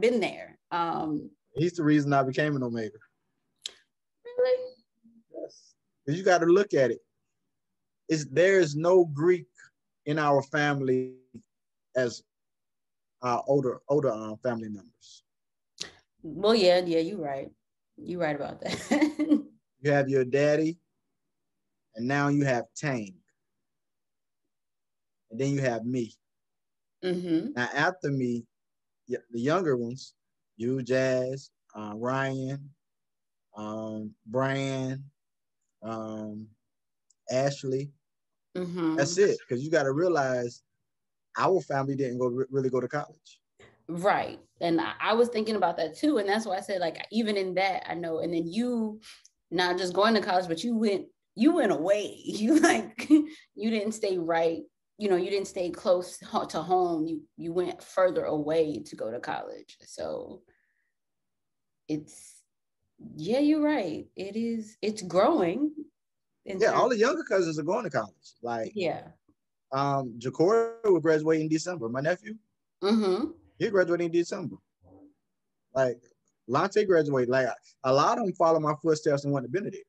been there. Um, He's the reason I became an Omega. really? Yes. Because you got to look at it. Is there is no Greek in our family as our older older um, family members. Well, yeah, yeah, you're right. You're right about that. You have your daddy, and now you have Tang. And then you have me. Mm-hmm. Now after me, the younger ones, you, Jazz, uh, Ryan, um, Brian, um, Ashley. hmm That's it. Because you got to realize our family didn't go really go to college. Right. And I, I was thinking about that too. And that's why I said, like, even in that, I know. And then you not just going to college, but you went, you went away. You like, you didn't stay right. You know, you didn't stay close to home. You you went further away to go to college. So it's yeah, you're right. It is. It's growing. in Yeah, all the younger cousins are going to college. Like yeah. um, Ja'Cory will graduate in December. My nephew, Mm-hmm. he graduated in December. Like Lante graduated. Like a lot of them follow my footsteps and went to Benedict.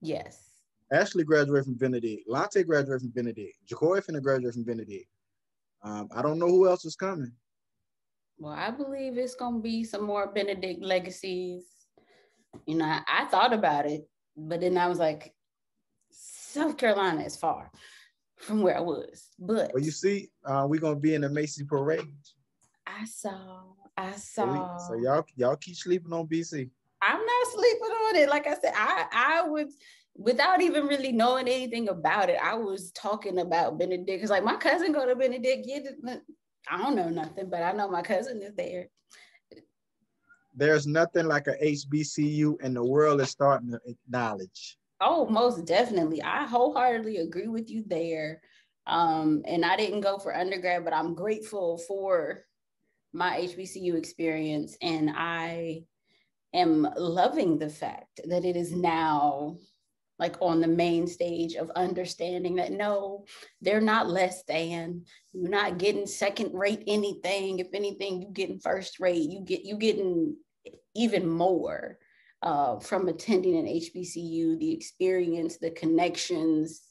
Yes. Ashley graduated from Benedict. Latte graduated from Benedict. Ja'Cory finna graduate from Benedict. Um, I don't know who else is coming. Well, I believe it's gonna be some more Benedict legacies. You know, I, I thought about it, but then I was like, South Carolina is far from where I was. But Well, you see, uh, we're gonna be in the Macy parade. I saw, I saw. so y'all y'all keep sleeping on BC. I'm not sleeping on it. Like I said, I I would without even really knowing anything about it, I was talking about Benedict because like my cousin go to Benedict. I don't know nothing, but I know my cousin is there. There's nothing like a HBCU, and the world is starting to acknowledge. Oh, most definitely. I wholeheartedly agree with you there. Um, and I didn't go for undergrad, but I'm grateful for my HBCU experience. And I am loving the fact that it is now like on the main stage of understanding that no, they're not less than. You're not getting second rate anything. If anything, you're getting first rate. You get you getting even more uh, from attending an HBCU, the experience, the connections,